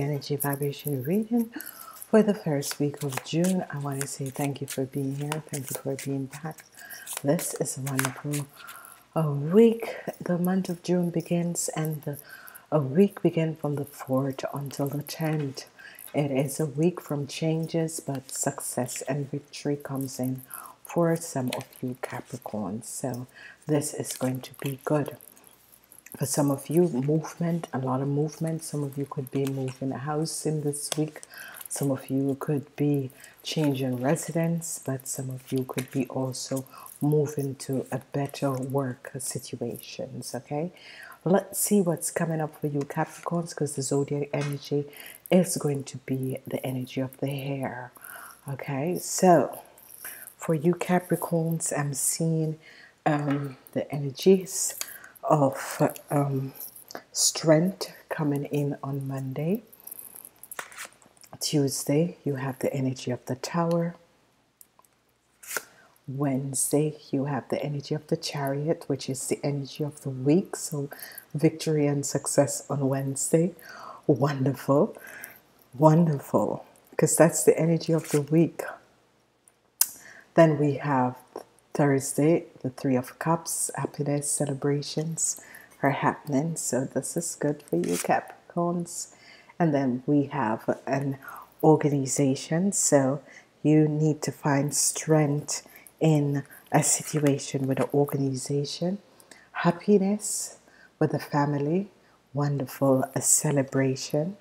energy vibration reading for the first week of June. I want to say thank you for being here. Thank you for being back. This is a wonderful a week. The month of June begins, and the a week begins from the 4th until the 10th. It is a week from changes, but success and victory comes in for some of you Capricorns. So this is going to be good. For some of you, movement, a lot of movement. Some of you could be moving a house in this week. Some of you could be changing residence, but some of you could be also moving to a better work situations. Okay, let's see what's coming up for you, Capricorns, because the zodiac energy is going to be the energy of the hair. Okay, so for you Capricorns, I'm seeing um, the energies of um, strength coming in on Monday. Tuesday, you have the energy of the tower. Wednesday, you have the energy of the chariot, which is the energy of the week. So, victory and success on Wednesday. Wonderful, wonderful, because that's the energy of the week. Then we have Thursday, the Three of Cups, happiness, celebrations are happening. So, this is good for you, Capricorns. And then we have an organization. So, you need to find strength in a situation with an organization, happiness with a family, wonderful a celebration,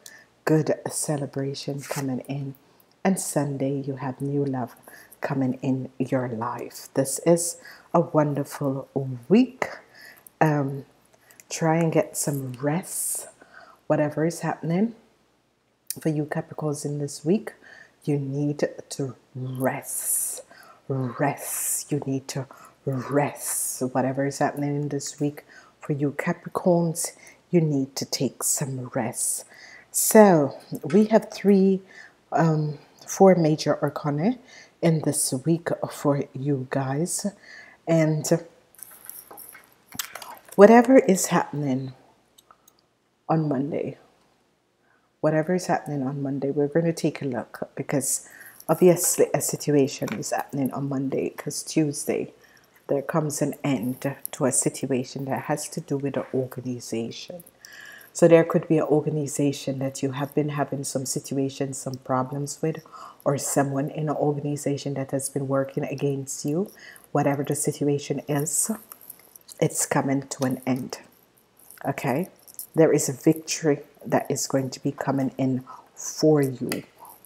good a celebration coming in, and Sunday you have new love coming in your life. This is a wonderful week. Um, try and get some rest, whatever is happening for you Capricorns in this week. You need to rest rest. You need to rest. Whatever is happening in this week for you Capricorns, you need to take some rest. So we have three, um, four major arcana in this week for you guys, and whatever is happening on Monday, whatever is happening on Monday, we're going to take a look because obviously a situation is happening on Monday because Tuesday there comes an end to a situation that has to do with the organization. So there could be an organization that you have been having some situations, some problems with, or someone in an organization that has been working against you. Whatever the situation is, it's coming to an end. Okay? There is a victory that is going to be coming in for you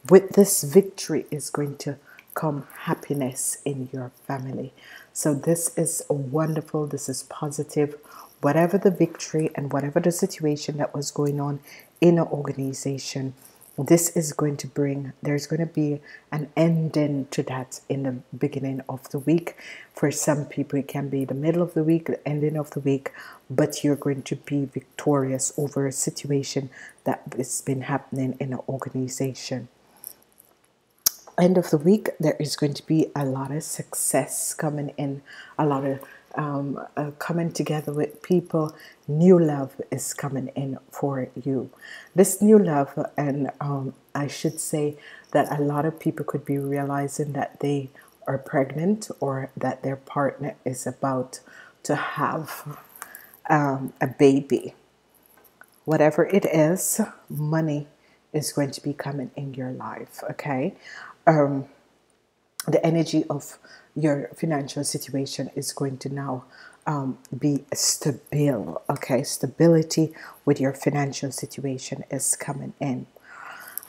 with this victory is going to come happiness in your family. So this is wonderful. This is positive. Whatever the victory and whatever the situation that was going on in an organization, this is going to bring, there's going to be an ending to that in the beginning of the week. For some people, it can be the middle of the week, the ending of the week, but you're going to be victorious over a situation that has been happening in an organization end of the week, there is going to be a lot of success coming in, a lot of um, uh, coming together with people. New love is coming in for you. This new love, and um, I should say that a lot of people could be realizing that they are pregnant or that their partner is about to have um, a baby. Whatever it is, money is going to be coming in your life. Okay, um, the energy of your financial situation is going to now um, be stable. Okay, stability with your financial situation is coming in.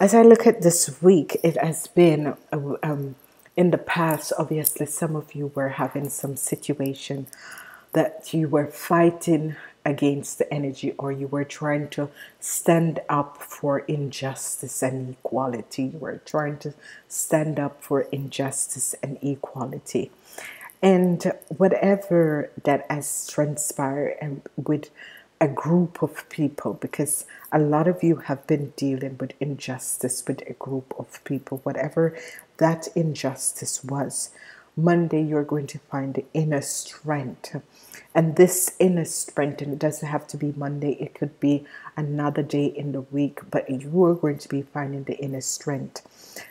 As I look at this week, it has been um, in the past. Obviously, some of you were having some situation that you were fighting against the energy or you were trying to stand up for injustice and equality. You were trying to stand up for injustice and equality. And whatever that has transpired and with a group of people, because a lot of you have been dealing with injustice with a group of people, whatever that injustice was, Monday, you're going to find the inner strength. And this inner strength, and it doesn't have to be Monday, it could be another day in the week, but you are going to be finding the inner strength.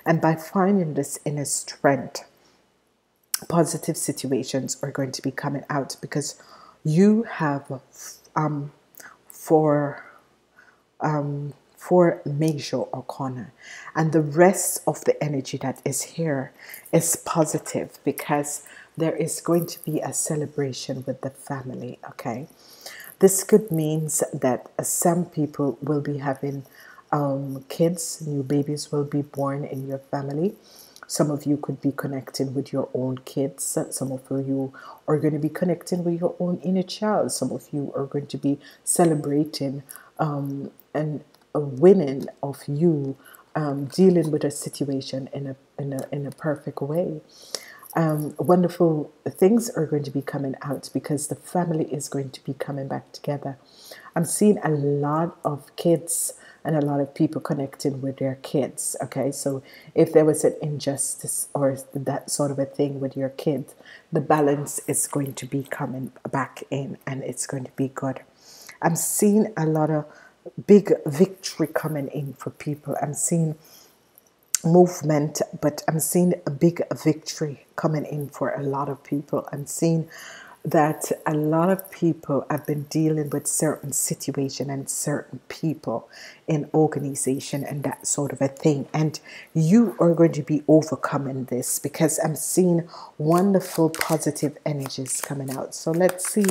And by finding this inner strength, positive situations are going to be coming out because you have um, for um, for major arcana and the rest of the energy that is here is positive because there is going to be a celebration with the family okay this could means that some people will be having um, kids new babies will be born in your family some of you could be connecting with your own kids. Some of you are going to be connecting with your own inner child. Some of you are going to be celebrating um, and winning of you um, dealing with a situation in a, in a, in a perfect way. Um, wonderful things are going to be coming out because the family is going to be coming back together. I'm seeing a lot of kids and a lot of people connecting with their kids. Okay, so if there was an injustice or that sort of a thing with your kid, the balance is going to be coming back in and it's going to be good. I'm seeing a lot of big victory coming in for people. I'm seeing movement, but I'm seeing a big victory coming in for a lot of people. I'm seeing that a lot of people have been dealing with certain situation and certain people in organization and that sort of a thing and you are going to be overcoming this because i'm seeing wonderful positive energies coming out so let's see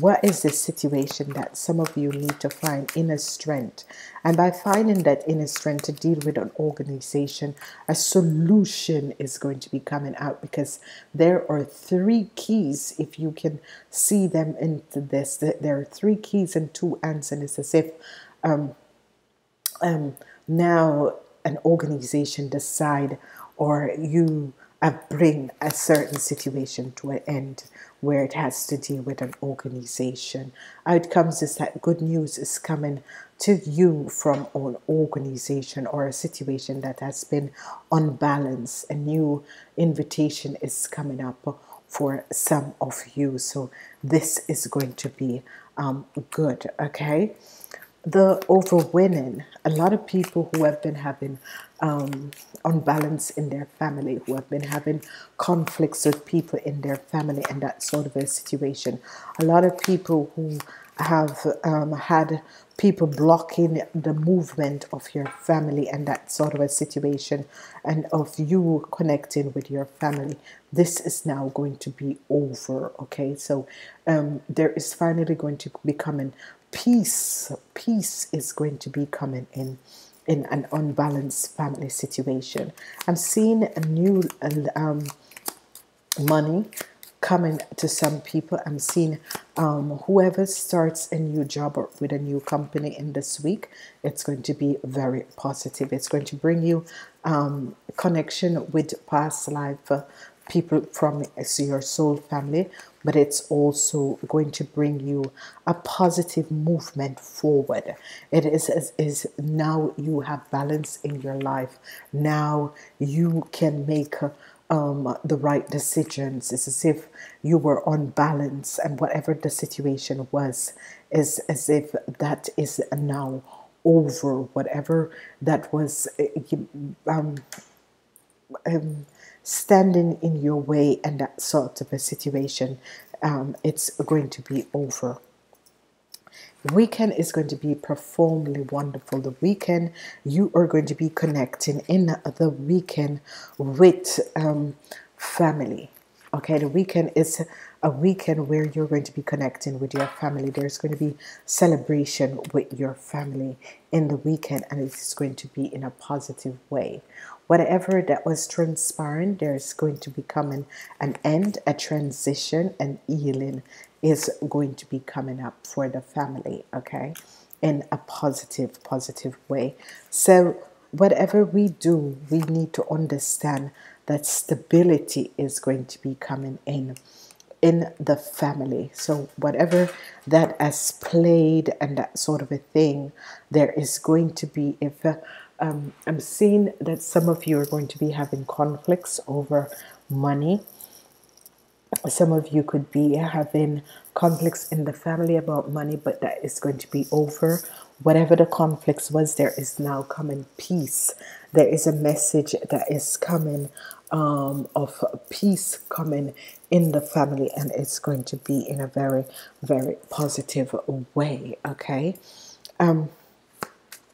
what is the situation that some of you need to find inner strength? And by finding that inner strength to deal with an organization, a solution is going to be coming out because there are three keys. If you can see them into this, there are three keys and two ends, and it's as if um, um, now an organization decide or you uh, bring a certain situation to an end where it has to deal with an organization. Outcomes is that good news is coming to you from an organization or a situation that has been unbalanced. A new invitation is coming up for some of you. So this is going to be um, good, okay? The overwinning, a lot of people who have been having um, unbalance in their family, who have been having conflicts with people in their family and that sort of a situation. A lot of people who have um, had people blocking the movement of your family and that sort of a situation and of you connecting with your family this is now going to be over okay so um, there is finally going to be coming peace peace is going to be coming in in an unbalanced family situation. I'm seeing a new um, money coming to some people. I'm seeing um, whoever starts a new job or with a new company in this week, it's going to be very positive. It's going to bring you um, connection with past life uh, people from your soul family, but it's also going to bring you a positive movement forward. It is as is now you have balance in your life. Now you can make um, the right decisions. It's as if you were on balance, and whatever the situation was, is as if that is now over. Whatever that was. Um, um, standing in your way and that sort of a situation, um, it's going to be over. Weekend is going to be profoundly wonderful. The weekend you are going to be connecting in the weekend with um, family. Okay, the weekend is a weekend where you're going to be connecting with your family. There's going to be celebration with your family in the weekend, and it's going to be in a positive way whatever that was transparent, there's going to be coming an end, a transition, and healing is going to be coming up for the family, okay, in a positive, positive way. So, whatever we do, we need to understand that stability is going to be coming in in the family. So, whatever that has played and that sort of a thing, there is going to be, if um, I'm seeing that some of you are going to be having conflicts over money. some of you could be having conflicts in the family about money, but that is going to be over. Whatever the conflicts was, there is now coming peace. There is a message that is coming um, of peace coming in the family, and it's going to be in a very, very positive way. Okay, um,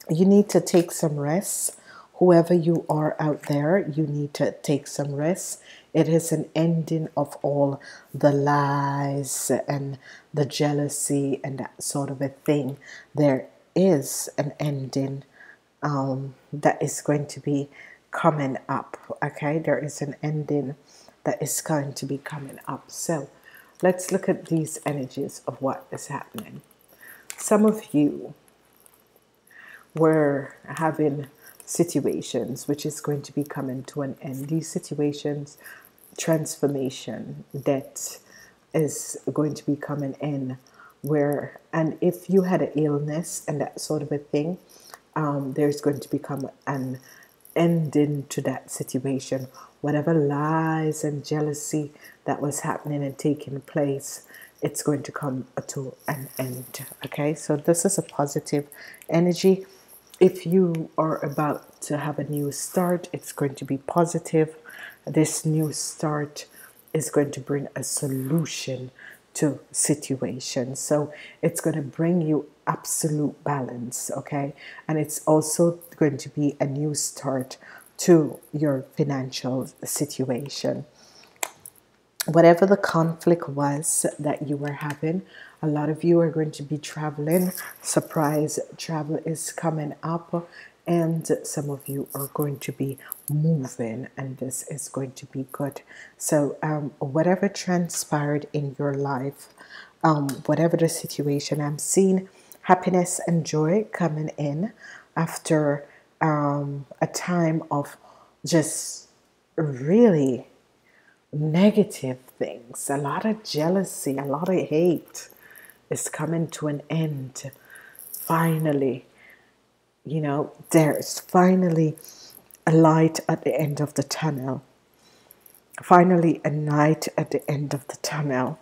you need to take some rest. Whoever you are out there, you need to take some rest it is an ending of all the lies and the jealousy and that sort of a thing. There is an ending um, that is going to be coming up. Okay, there is an ending that is going to be coming up. So let's look at these energies of what is happening. Some of you were having situations which is going to be coming to an end. These situations transformation that is going to be coming in where and if you had an illness and that sort of a thing um, there's going to become an ending to that situation. Whatever lies and jealousy that was happening and taking place it's going to come to an end okay? So this is a positive energy if you are about to have a new start it's going to be positive this new start is going to bring a solution to situations. So it's going to bring you absolute balance, okay? And it's also going to be a new start to your financial situation. Whatever the conflict was that you were having, a lot of you are going to be traveling. Surprise travel is coming up and some of you are going to be moving and this is going to be good so um, whatever transpired in your life um, whatever the situation i'm seeing happiness and joy coming in after um, a time of just really negative things a lot of jealousy a lot of hate is coming to an end finally you know, there's finally a light at the end of the tunnel. Finally, a night at the end of the tunnel.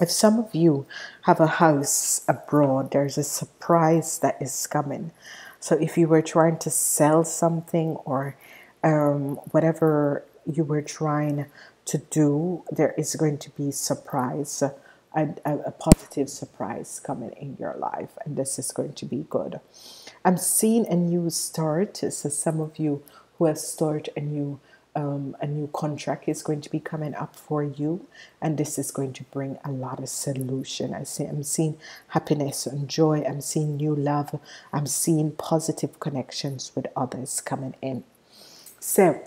If some of you have a house abroad, there's a surprise that is coming. So, if you were trying to sell something or um, whatever you were trying to do, there is going to be surprise, a, a, positive surprise coming in your life, and this is going to be good. I'm seeing a new start. So some of you who have started a new um, a new contract is going to be coming up for you, and this is going to bring a lot of solution. I see, I'm seeing happiness and joy. I'm seeing new love. I'm seeing positive connections with others coming in. So,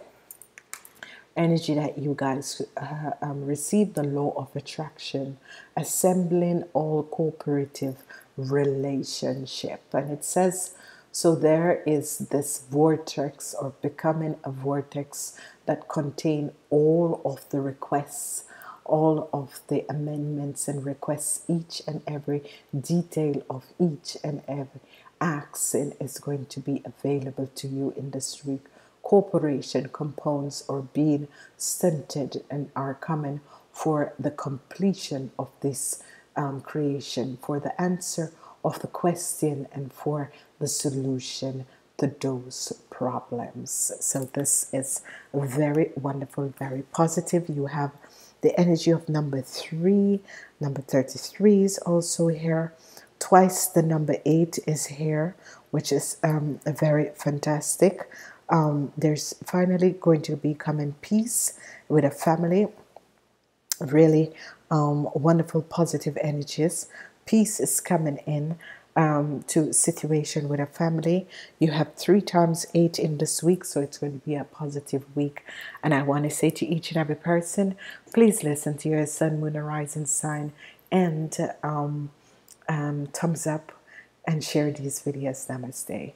energy that you guys uh, um, receive the law of attraction, assembling all cooperative relationship, and it says so there is this vortex or becoming a vortex that contain all of the requests, all of the amendments and requests, each and every detail of each and every action is going to be available to you in this week. Corporation compounds are being stunted and are coming for the completion of this um, creation, for the answer of the question and for the solution to those problems. So, this is very wonderful, very positive. You have the energy of number three, number 33 is also here. Twice the number eight is here, which is um, very fantastic. Um, there's finally going to be coming peace with a family. Really um, wonderful, positive energies. Peace is coming in um, to situation with a family. You have three times eight in this week, so it's going to be a positive week. And I want to say to each and every person, please listen to your sun, moon, and rising sign, and um, um, thumbs up and share these videos. Namaste.